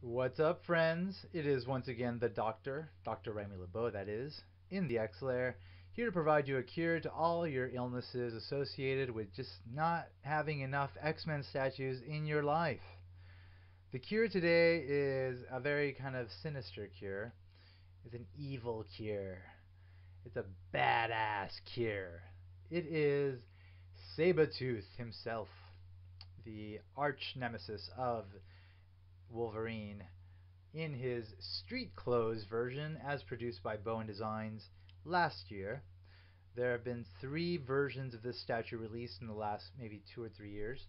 What's up, friends? It is once again the Doctor, Dr. Remy LeBeau, that is, in the X Lair, here to provide you a cure to all your illnesses associated with just not having enough X Men statues in your life. The cure today is a very kind of sinister cure. It's an evil cure. It's a badass cure. It is Sabretooth himself, the arch nemesis of Wolverine in his street clothes version as produced by Bowen Designs last year. There have been three versions of this statue released in the last maybe two or three years.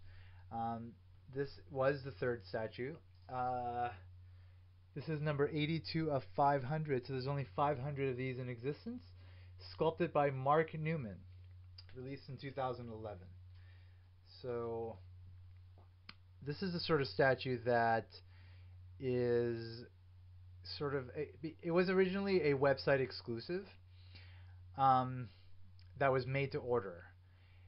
Um, this was the third statue. Uh, this is number 82 of 500, so there's only 500 of these in existence. Sculpted by Mark Newman, released in 2011. So, this is the sort of statue that is sort of a, it was originally a website exclusive um, that was made to order,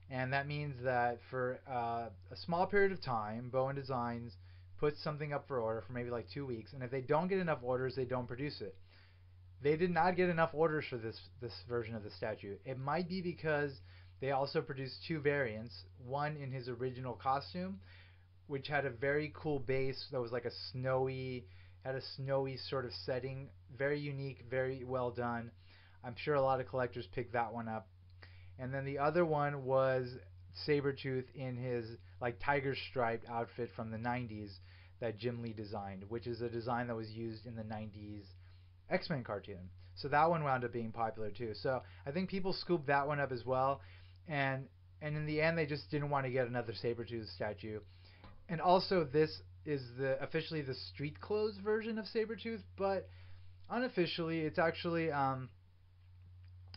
and that means that for uh, a small period of time, Bowen Designs puts something up for order for maybe like two weeks, and if they don't get enough orders, they don't produce it. They did not get enough orders for this this version of the statue. It might be because they also produced two variants, one in his original costume which had a very cool base that was like a snowy, had a snowy sort of setting, very unique, very well done. I'm sure a lot of collectors picked that one up. And then the other one was Sabretooth in his like tiger striped outfit from the 90s that Jim Lee designed, which is a design that was used in the 90s X-Men cartoon. So that one wound up being popular too. So I think people scooped that one up as well. And and in the end they just didn't want to get another Sabretooth statue and also this is the officially the street clothes version of Sabretooth, but unofficially it's actually um,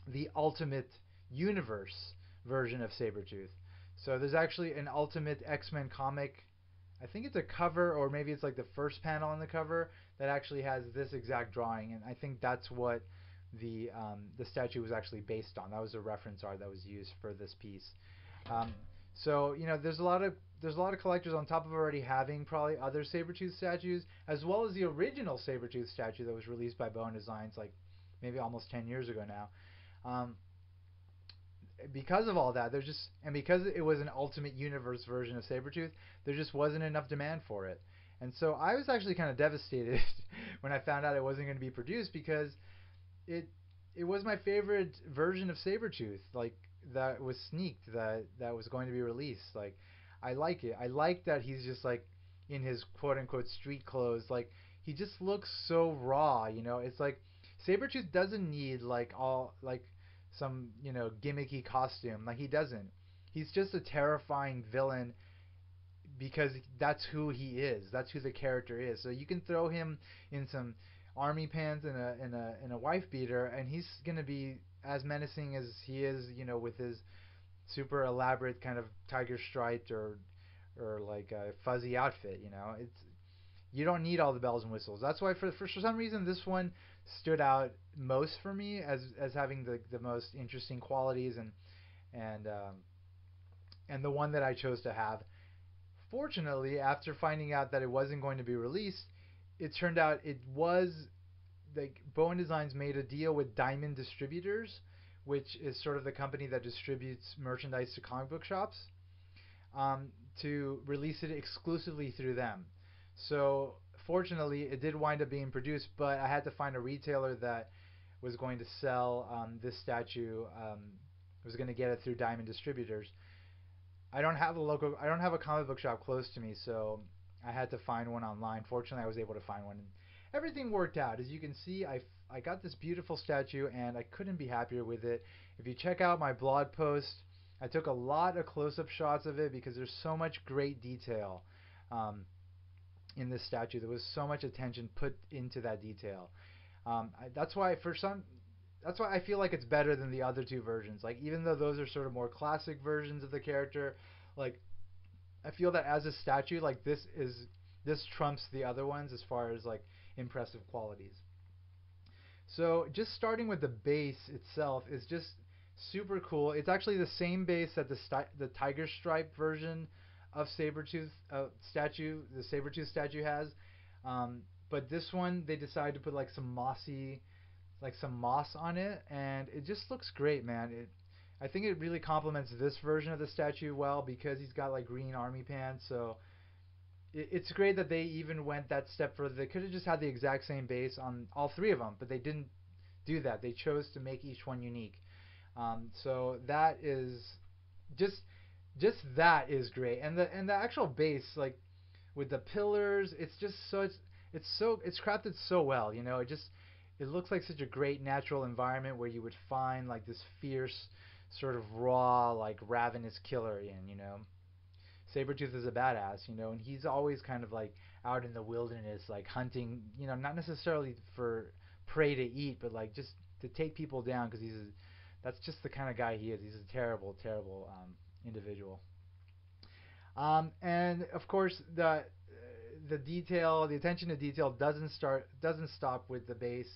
the Ultimate Universe version of Sabretooth. So there's actually an Ultimate X-Men comic. I think it's a cover or maybe it's like the first panel on the cover that actually has this exact drawing and I think that's what the um, the statue was actually based on. That was a reference art that was used for this piece. Um, so you know, there's a lot of there's a lot of collectors on top of already having probably other Sabretooth statues, as well as the original Sabretooth statue that was released by Bowen Designs like maybe almost 10 years ago now. Um, because of all that, there's just and because it was an Ultimate Universe version of Sabretooth, there just wasn't enough demand for it. And so I was actually kind of devastated when I found out it wasn't going to be produced because it it was my favorite version of Sabretooth. Like that was sneaked that that was going to be released. Like I like it. I like that he's just like in his quote unquote street clothes. Like he just looks so raw, you know. It's like Sabretooth doesn't need like all like some, you know, gimmicky costume. Like he doesn't. He's just a terrifying villain because that's who he is. That's who the character is. So you can throw him in some army pants and a and a and a wife beater and he's going to be as menacing as he is, you know, with his super elaborate kind of tiger striped or or like a fuzzy outfit, you know. It's you don't need all the bells and whistles. That's why for for some reason this one stood out most for me as as having the the most interesting qualities and and um, and the one that I chose to have. Fortunately, after finding out that it wasn't going to be released, it turned out it was like Bowen Designs made a deal with Diamond Distributors, which is sort of the company that distributes merchandise to comic book shops, um, to release it exclusively through them. So fortunately, it did wind up being produced, but I had to find a retailer that was going to sell um, this statue. Um, was going to get it through Diamond Distributors. I don't have a local. I don't have a comic book shop close to me, so I had to find one online. Fortunately, I was able to find one everything worked out. As you can see, I, I got this beautiful statue and I couldn't be happier with it. If you check out my blog post, I took a lot of close-up shots of it because there's so much great detail um, in this statue. There was so much attention put into that detail. Um, I, that's why for some, that's why I feel like it's better than the other two versions. Like even though those are sort of more classic versions of the character, like I feel that as a statue, like this is this trumps the other ones as far as like impressive qualities. So just starting with the base itself is just super cool. It's actually the same base that the the tiger stripe version of Sabretooth uh, statue, the Sabretooth statue has. Um, but this one they decided to put like some mossy, like some moss on it, and it just looks great, man. It, I think it really complements this version of the statue well because he's got like green army pants. So it's great that they even went that step further. They could have just had the exact same base on all three of them, but they didn't do that. They chose to make each one unique. Um, so that is just just that is great, and the and the actual base like with the pillars, it's just so it's it's so it's crafted so well. You know, it just it looks like such a great natural environment where you would find like this fierce sort of raw like ravenous killer in. You know, Sabretooth is a badass. You know, and he's always kind of like out in the wilderness like hunting. You know, not necessarily for prey to eat, but like just to take people down because he's a, that's just the kind of guy he is. He's a terrible, terrible um, individual. Um, and of course, the the detail, the attention to detail doesn't start doesn't stop with the base.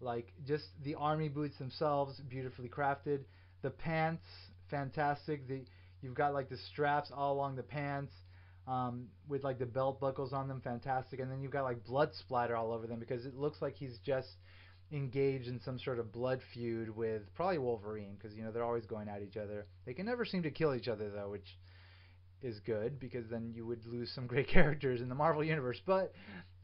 Like just the army boots themselves, beautifully crafted. The pants, fantastic. The you've got like the straps all along the pants. Um, with like the belt buckles on them, fantastic. And then you've got like blood splatter all over them because it looks like he's just engaged in some sort of blood feud with probably Wolverine because you know they're always going at each other. They can never seem to kill each other though, which is good because then you would lose some great characters in the Marvel universe. But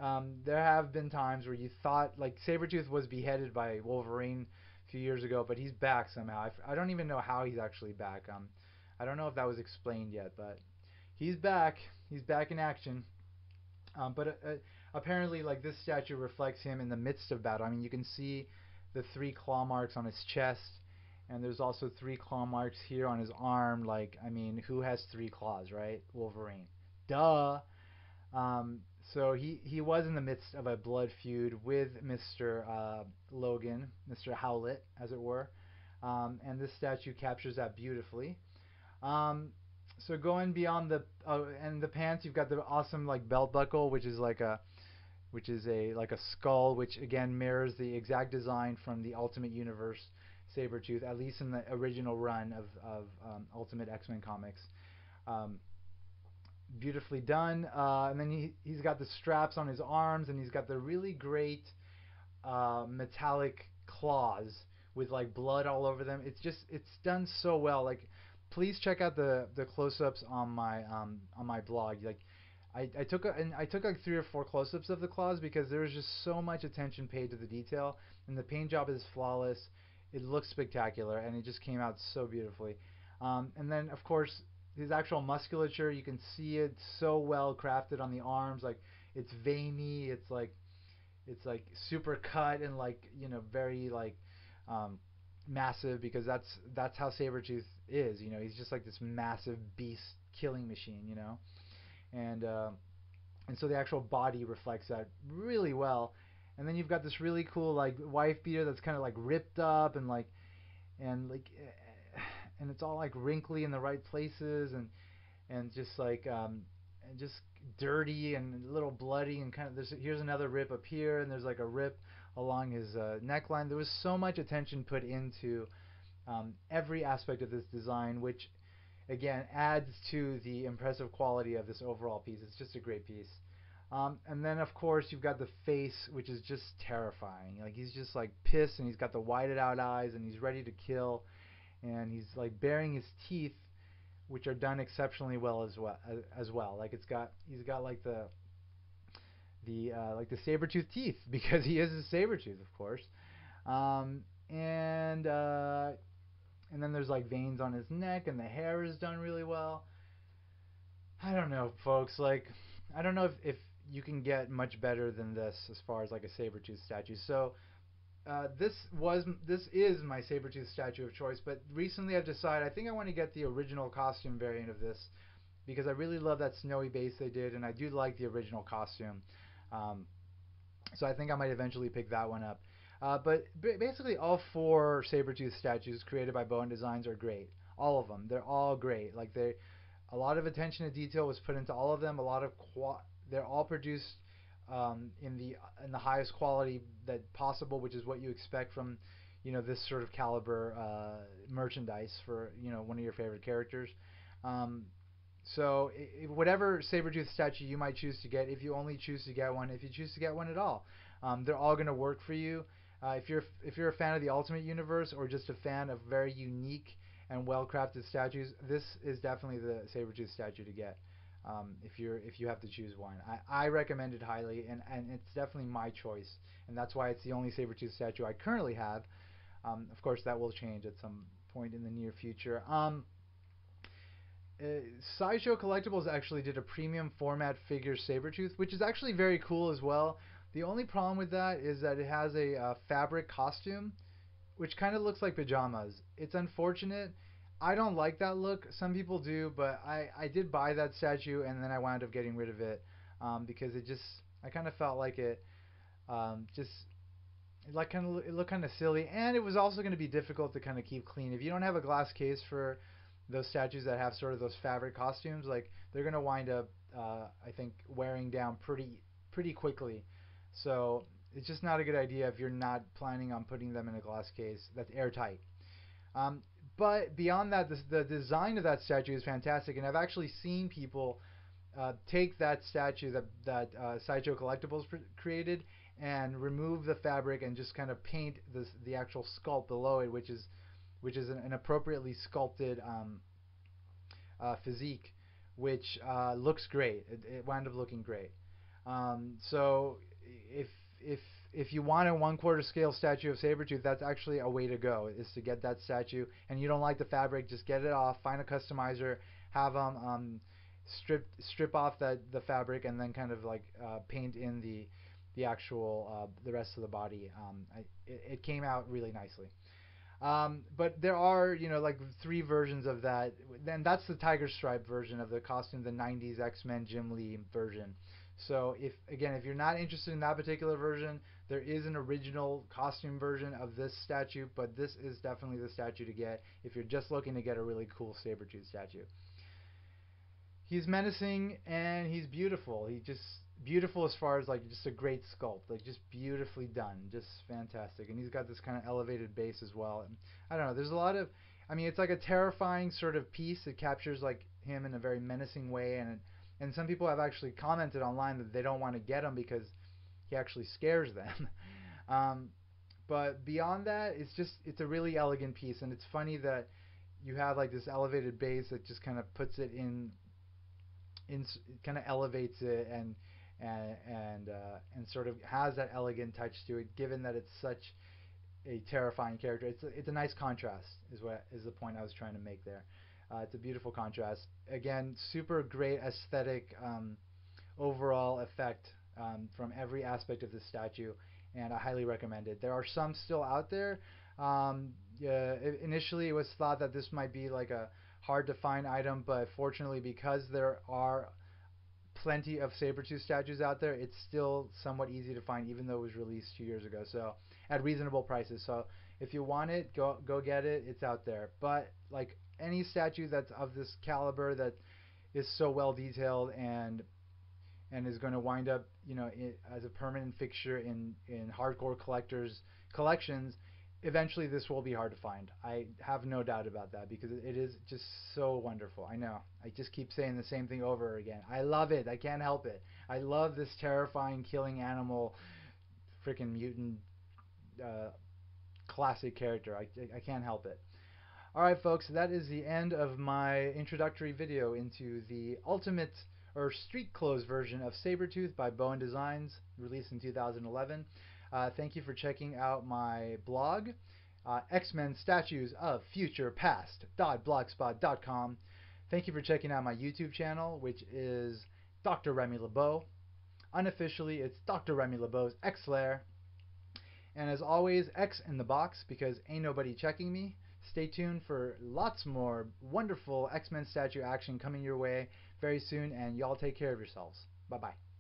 um, there have been times where you thought like Sabretooth was beheaded by Wolverine a few years ago, but he's back somehow. I f- I don't even know how he's actually back. Um, I don't know if that was explained yet, but he's back. He's back in action. Um, but uh, uh apparently, like this statue reflects him in the midst of battle. I mean, you can see the three claw marks on his chest and there's also three claw marks here on his arm. Like, I mean, who has three claws, right? Wolverine. Duh. Um, so he, he was in the midst of a blood feud with Mr. Uh, Logan, Mr. Howlett, as it were. Um, and this statue captures that beautifully. Um, so going beyond the uh, and the pants, you've got the awesome like belt buckle, which is like a which is a like a skull, which again mirrors the exact design from the Ultimate Universe Sabretooth, at least in the original run of, of um, Ultimate X-Men comics. Um, beautifully done. Uh, and then he, he's got the straps on his arms, and he's got the really great uh, metallic claws with like blood all over them. It's just it's done so well. Like, please check out the the close-ups on my um, on my blog. Like, I, I took a, and I took like three or four close-ups of the claws because there was just so much attention paid to the detail, and the paint job is flawless. It looks spectacular, and it just came out so beautifully. Um, and then, of course, his actual musculature, you can see it so well crafted on the arms. Like it's veiny, it's like it's like super cut and like you know very like um, massive because that's that's how Sabretooth is. You know, he's just like this massive beast killing machine. You know, and uh, and so the actual body reflects that really well and then you've got this really cool like wife beater that's kind of like ripped up and like and like and it's all like wrinkly in the right places and and just like um and just dirty and a little bloody and kind of there's here's another rip up here and there's like a rip along his uh, neckline there was so much attention put into um, every aspect of this design which again adds to the impressive quality of this overall piece it's just a great piece um, and then of course you've got the face, which is just terrifying. Like he's just like pissed, and he's got the whited out eyes, and he's ready to kill, and he's like baring his teeth, which are done exceptionally well as well. As well, like it's got he's got like the the uh, like the saber tooth teeth because he is a saber tooth, of course. Um, and uh, and then there's like veins on his neck, and the hair is done really well. I don't know, folks. Like I don't know if, if you can get much better than this as far as like a Sabretooth statue. So uh, this was this is my Sabretooth statue of choice, but recently I've decided I think I want to get the original costume variant of this because I really love that snowy base they did, and I do like the original costume. Um, so I think I might eventually pick that one up. Uh, but basically, all four Sabretooth statues created by Bowen Designs are great. All of them, they're all great. Like they, a lot of attention to detail was put into all of them. A lot of qua- they're all produced um, in the in the highest quality that possible, which is what you expect from you know this sort of caliber uh, merchandise for you know one of your favorite characters. Um, so i whatever Sabretooth statue you might choose to get, if you only choose to get one, if you choose to get one at all, um, they're all going to work for you. Uh, if you're if you're a fan of the Ultimate Universe or just a fan of very unique and well-crafted statues, this is definitely the Sabretooth statue to get. Um, if you're if you have to choose one, I, I recommend it highly, and, and it's definitely my choice, and that's why it's the only Sabretooth statue I currently have. Um, of course, that will change at some point in the near future. Um, uh, Sideshow Collectibles actually did a premium format figure Sabretooth, which is actually very cool as well. The only problem with that is that it has a uh, fabric costume, which kind of looks like pajamas. It's unfortunate. I don't like that look. Some people do, but I, I did buy that statue and then I wound up getting rid of it um, because it just I kind of felt like it um, just it like kind of it looked kind of silly and it was also going to be difficult to kind of keep clean. If you don't have a glass case for those statues that have sort of those fabric costumes, like they're going to wind up uh, I think wearing down pretty pretty quickly. So it's just not a good idea if you're not planning on putting them in a glass case that's airtight. Um, but beyond that, the, the, design of that statue is fantastic, and I've actually seen people uh, take that statue that that uh, Sideshow Collectibles created and remove the fabric and just kind of paint this, the actual sculpt below it, which is which is an, an appropriately sculpted um, uh, physique, which uh, looks great. It, it wound up looking great. Um, so if if if you want a one quarter scale statue of Sabretooth, that's actually a way to go, is to get that statue. And you don't like the fabric, just get it off, find a customizer, have them um, strip strip off that the fabric, and then kind of like uh, paint in the the actual uh, the rest of the body. Um, I, it, it, came out really nicely. Um, but there are, you know, like three versions of that. Then that's the Tiger Stripe version of the costume, the 90s X-Men Jim Lee version. So if again, if you're not interested in that particular version, there is an original costume version of this statue, but this is definitely the statue to get if you're just looking to get a really cool Sabretooth statue. He's menacing and he's beautiful. He just beautiful as far as like just a great sculpt, like just beautifully done, just fantastic. And he's got this kind of elevated base as well. And I don't know, there's a lot of I mean, it's like a terrifying sort of piece. It captures like him in a very menacing way and and some people have actually commented online that they don't want to get him because he actually scares them. um, but beyond that, it's just it's a really elegant piece, and it's funny that you have like this elevated base that just kind of puts it in, in kind of elevates it and and and uh, and sort of has that elegant touch to it, given that it's such a terrifying character. It's a, it's a nice contrast, is what is the point I was trying to make there. Uh, it's a beautiful contrast. Again, super great aesthetic um, overall effect um, from every aspect of the statue, and I highly recommend it. There are some still out there. Um, uh, initially, it was thought that this might be like a hard to find item, but fortunately, because there are plenty of Sabretooth statues out there, it's still somewhat easy to find, even though it was released two years ago. So at reasonable prices. So if you want it, go go get it. It's out there. But like any statue that's of this caliber that is so well detailed and and is going to wind up, you know, as a permanent fixture in in hardcore collectors collections, eventually this will be hard to find. I have no doubt about that because it is just so wonderful. I know. I just keep saying the same thing over again. I love it. I can't help it. I love this terrifying killing animal freaking mutant uh, classic character. I, I can't help it. Alright folks, that is the end of my introductory video into the ultimate or street clothes version of Sabretooth by Bowen Designs, released in 2011. Uh, thank you for checking out my blog, uh, X-Men Statues of Future Past Past.blogspot.com. Thank you for checking out my YouTube channel, which is Dr. Remy LeBeau. Unofficially, it's Dr. Remy LeBeau's X-Lair. And as always, X in the box because ain't nobody checking me. Stay tuned for lots more wonderful X Men statue action coming your way very soon, and y'all take care of yourselves. Bye bye.